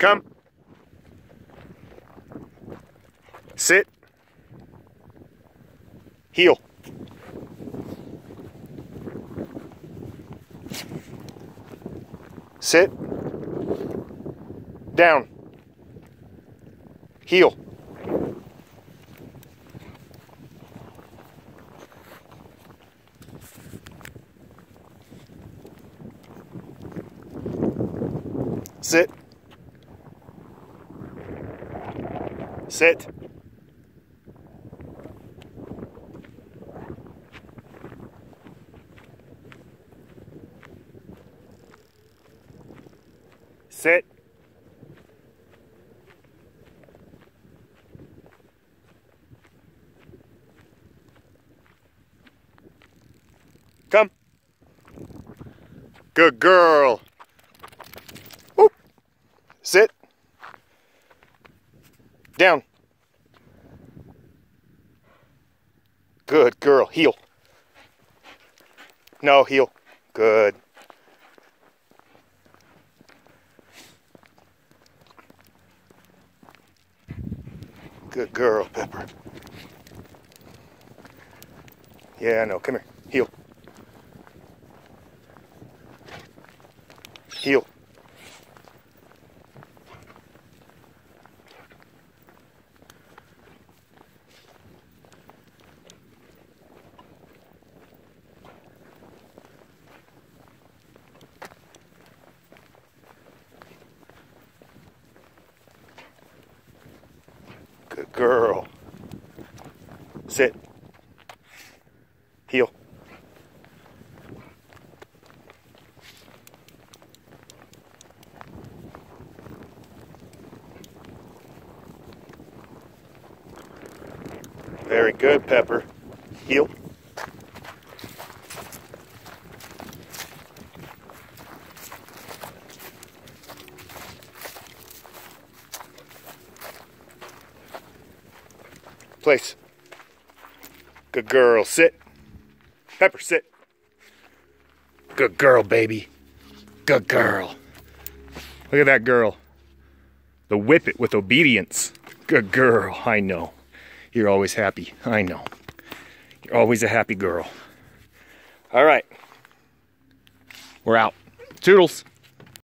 Come. Sit. Heel. Sit. Down. Heel. Sit. Sit. Sit. Come. Good girl. Whoop. Sit. Down. Good girl. Heel. No, heel. Good. Good girl, Pepper. Yeah, I know. Come here. Heel. Heel. Good girl. Sit. Heel. Very good, Pepper. Heel. Place. Good girl. Sit. Pepper, sit. Good girl, baby. Good girl. Look at that girl. The whippet with obedience. Good girl. I know. You're always happy. I know. You're always a happy girl. All right. We're out. Toodles.